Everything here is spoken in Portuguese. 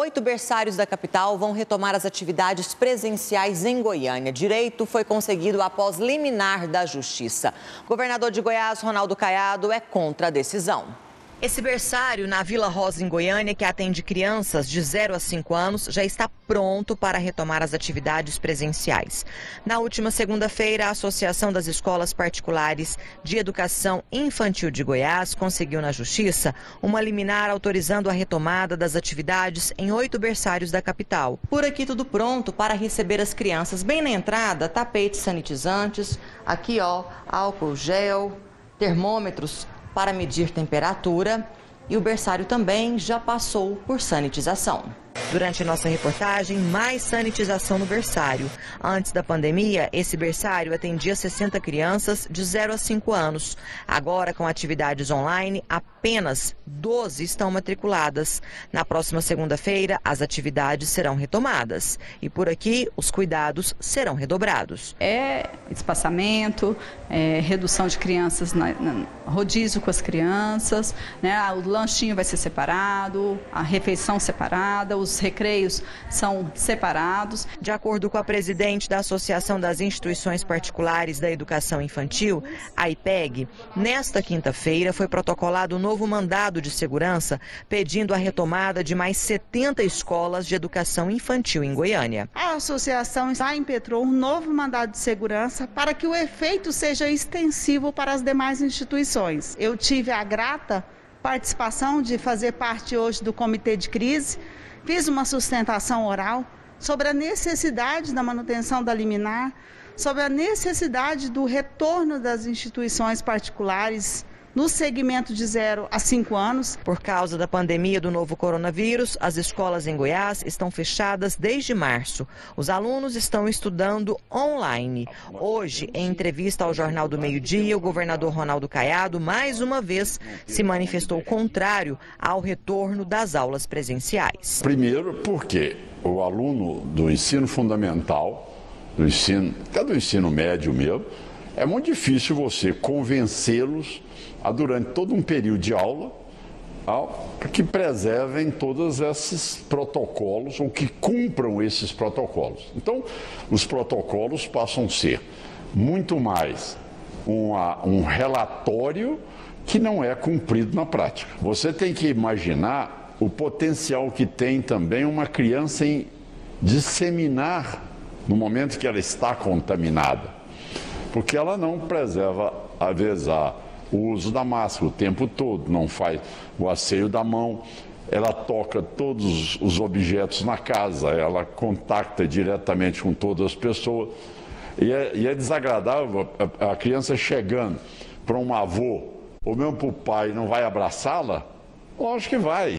Oito berçários da capital vão retomar as atividades presenciais em Goiânia. Direito foi conseguido após liminar da Justiça. Governador de Goiás, Ronaldo Caiado, é contra a decisão. Esse berçário na Vila Rosa, em Goiânia, que atende crianças de 0 a 5 anos, já está pronto para retomar as atividades presenciais. Na última segunda-feira, a Associação das Escolas Particulares de Educação Infantil de Goiás conseguiu na Justiça uma liminar autorizando a retomada das atividades em oito berçários da capital. Por aqui, tudo pronto para receber as crianças. Bem na entrada, tapetes sanitizantes, aqui, ó, álcool gel, termômetros para medir temperatura e o berçário também já passou por sanitização. Durante nossa reportagem, mais sanitização no berçário. Antes da pandemia, esse berçário atendia 60 crianças de 0 a 5 anos. Agora, com atividades online, apenas 12 estão matriculadas. Na próxima segunda-feira, as atividades serão retomadas. E por aqui, os cuidados serão redobrados. É espaçamento, é redução de crianças, na, na, rodízio com as crianças, né? o lanchinho vai ser separado, a refeição separada, os recreios são separados. De acordo com a presidente da Associação das Instituições Particulares da Educação Infantil, a IPEG, nesta quinta-feira foi protocolado um novo mandado de segurança pedindo a retomada de mais 70 escolas de educação infantil em Goiânia. A associação já impetrou um novo mandado de segurança para que o efeito seja extensivo para as demais instituições. Eu tive a grata participação de fazer parte hoje do comitê de crise. Fiz uma sustentação oral sobre a necessidade da manutenção da liminar, sobre a necessidade do retorno das instituições particulares no segmento de 0 a 5 anos. Por causa da pandemia do novo coronavírus, as escolas em Goiás estão fechadas desde março. Os alunos estão estudando online. Hoje, em entrevista ao Jornal do Meio Dia, o governador Ronaldo Caiado, mais uma vez, se manifestou contrário ao retorno das aulas presenciais. Primeiro, porque o aluno do ensino fundamental, do ensino, até do ensino médio mesmo, é muito difícil você convencê-los a, durante todo um período de aula, que preservem todos esses protocolos ou que cumpram esses protocolos. Então, os protocolos passam a ser muito mais uma, um relatório que não é cumprido na prática. Você tem que imaginar o potencial que tem também uma criança em disseminar no momento que ela está contaminada porque ela não preserva, a, o uso da máscara o tempo todo, não faz o asseio da mão, ela toca todos os objetos na casa, ela contacta diretamente com todas as pessoas. E é, e é desagradável a, a criança chegando para um avô, ou mesmo para o pai, não vai abraçá-la? Lógico que vai.